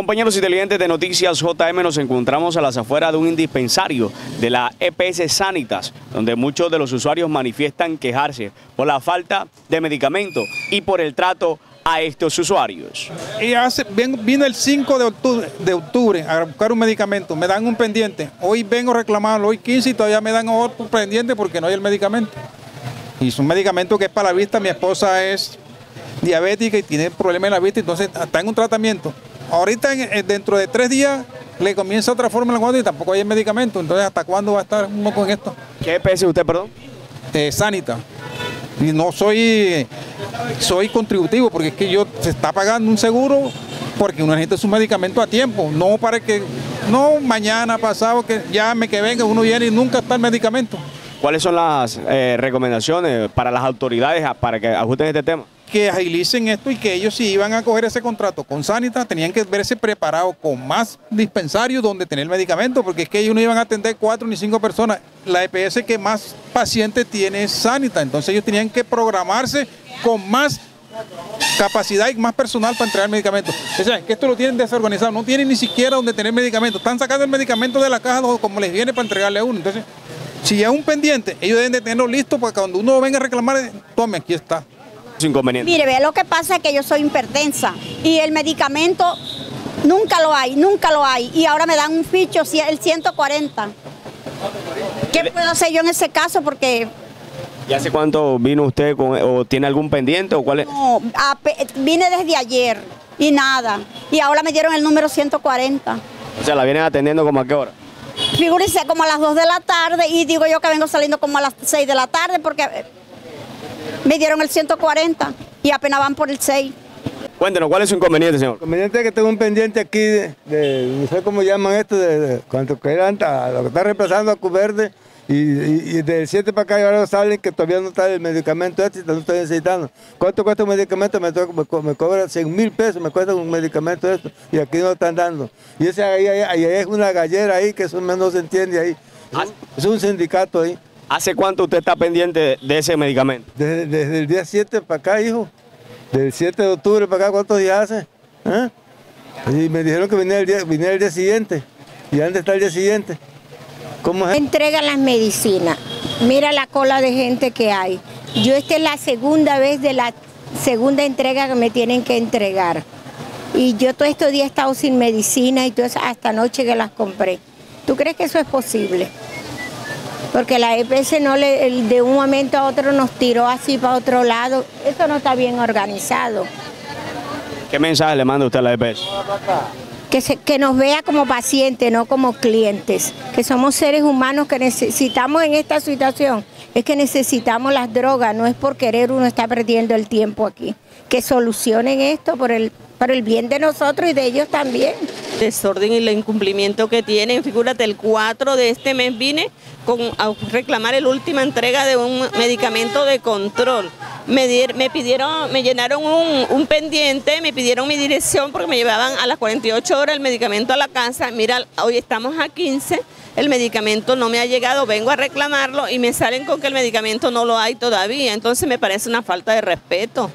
Compañeros inteligentes de Noticias JM, nos encontramos a las afueras de un indispensario de la EPS Sanitas, donde muchos de los usuarios manifiestan quejarse por la falta de medicamentos y por el trato a estos usuarios. Y el 5 de octubre, de octubre a buscar un medicamento, me dan un pendiente, hoy vengo a reclamarlo, hoy 15 y todavía me dan otro pendiente porque no hay el medicamento. Y es un medicamento que es para la vista, mi esposa es diabética y tiene problemas en la vista, entonces está en un tratamiento. Ahorita dentro de tres días le comienza otra forma la y tampoco hay medicamento. Entonces, ¿hasta cuándo va a estar uno con esto? ¿Qué EPS usted, perdón? Eh, Sanita. Y no soy, soy contributivo porque es que yo se está pagando un seguro porque uno necesita su medicamento a tiempo, no para que, no mañana, pasado, que llame, que venga, uno viene y nunca está el medicamento. ¿Cuáles son las eh, recomendaciones para las autoridades para que ajusten este tema? Que agilicen esto y que ellos si iban a coger ese contrato con Sanita tenían que verse preparados con más dispensarios donde tener medicamento, porque es que ellos no iban a atender cuatro ni cinco personas. La EPS que más pacientes tiene es Sanita, entonces ellos tenían que programarse con más capacidad y más personal para entregar medicamentos. O sea, que esto lo tienen desorganizado, no tienen ni siquiera donde tener medicamentos. Están sacando el medicamento de la caja como les viene para entregarle a uno. Entonces, si es un pendiente, ellos deben de tenerlo listo para cuando uno venga a reclamar, tome, aquí está. Mire, ve, lo que pasa es que yo soy hipertensa y el medicamento nunca lo hay, nunca lo hay. Y ahora me dan un ficho, el 140. ¿Qué puedo hacer yo en ese caso? Porque... ¿Y hace cuánto vino usted con, o tiene algún pendiente o cuál es? No, vine desde ayer y nada. Y ahora me dieron el número 140. O sea, ¿la vienen atendiendo como a qué hora? Figúrese como a las 2 de la tarde y digo yo que vengo saliendo como a las 6 de la tarde porque me dieron el 140 y apenas van por el 6. Cuéntenos, ¿cuál es su inconveniente, señor? El inconveniente es que tengo un pendiente aquí de, no sé cómo llaman esto, de, cuánto que era lo que está reemplazando a Cuberde y, y, del 7 para acá y ahora salen que todavía no está el medicamento este, no estoy necesitando. ¿Cuánto cuesta un medicamento? Me, me, cobra 100 mil pesos, me cuesta un medicamento esto y aquí no lo están dando. Y ese ahí, ahí, es una gallera ahí que eso no se entiende ahí. Ah. es un sindicato ahí. ¿Hace cuánto usted está pendiente de ese medicamento? Desde, el día 7 para acá, hijo. Del 7 de octubre para acá, ¿cuántos días hace? ¿Eh? Y me dijeron que venía el día, el día siguiente. ¿Y dónde está el día siguiente? ¿Cómo es? Entrega las medicinas. Mira la cola de gente que hay. Yo esta es la segunda vez de la segunda entrega que me tienen que entregar. Y yo todos estos días he estado sin medicina y todo hasta anoche que las compré. ¿Tú crees que eso es posible? Porque la EPS no le, de un momento a otro nos tiró así para otro lado. Eso no está bien organizado. ¿Qué mensaje le manda usted a la EPS? Que, que nos vea como pacientes, no como clientes, que somos seres humanos que necesitamos en esta situación, es que necesitamos las drogas, no es por querer uno está perdiendo el tiempo aquí. Que solucionen esto por el, por el bien de nosotros y de ellos también desorden y el incumplimiento que tienen. Figúrate, el 4 de este mes vine con, a reclamar la última entrega de un medicamento de control. Me, me pidieron, me llenaron un, pendiente, me pidieron mi dirección porque me llevaban a las 48 horas el medicamento a la casa. Mira, hoy estamos a 15, el medicamento no me ha llegado, vengo a reclamarlo y me salen con que el medicamento no lo hay todavía. Entonces me parece una falta de respeto.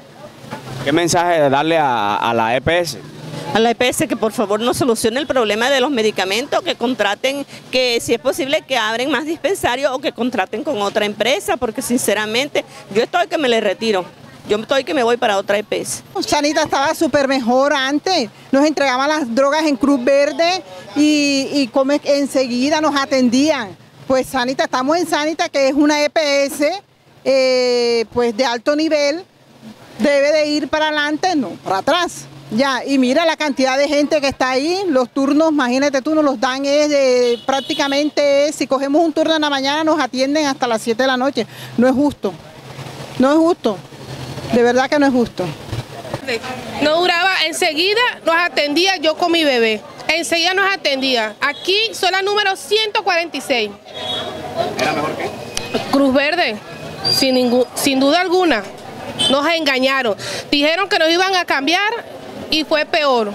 ¿Qué mensaje darle a, a la EPS? a la EPS que por favor nos solucione el problema de los medicamentos, que contraten, que si es posible que abren más dispensarios o que contraten con otra empresa, porque sinceramente yo estoy que me le retiro. Yo estoy que me voy para otra EPS. Sanita estaba súper mejor antes. Nos entregaban las drogas en Cruz Verde y, y como enseguida nos atendían. Pues Sanita, estamos en Sanita, que es una EPS eh, pues de alto nivel. Debe de ir para adelante, no para atrás. Ya, y mira la cantidad de gente que está ahí, los turnos, imagínate tú, nos los dan es de, prácticamente, si cogemos un turno en la mañana nos atienden hasta las 7 de la noche. No es justo, no es justo, de verdad que no es justo. No duraba, enseguida nos atendía yo con mi bebé, enseguida nos atendía. Aquí son la número 146. ¿Era mejor que? Cruz Verde, sin, ningún, sin duda alguna. Nos engañaron. Dijeron que nos iban a cambiar y fue peor.